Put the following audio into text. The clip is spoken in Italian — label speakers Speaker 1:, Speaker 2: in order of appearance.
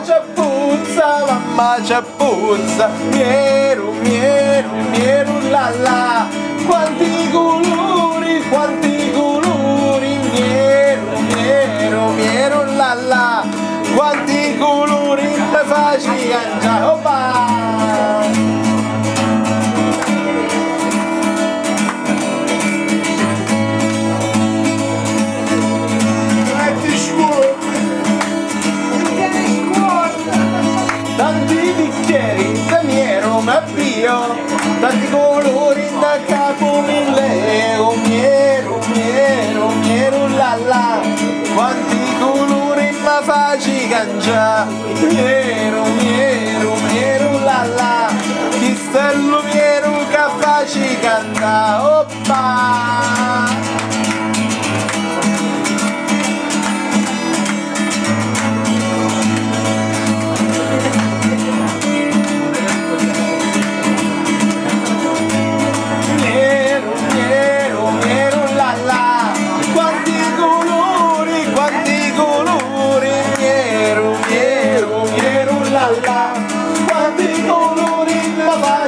Speaker 1: c'è puzza, mamma c'è puzza, mieru, mieru, mieru la la, quanti colori, quanti colori, mieru, mieru, mieru la la, quanti colori mi faci cangiare, oppa! Tanti bicchieri da miero ma pio tanti colori da capo mi leo miero miero miero la la. Quanti colori ma faci cangia miero miero miero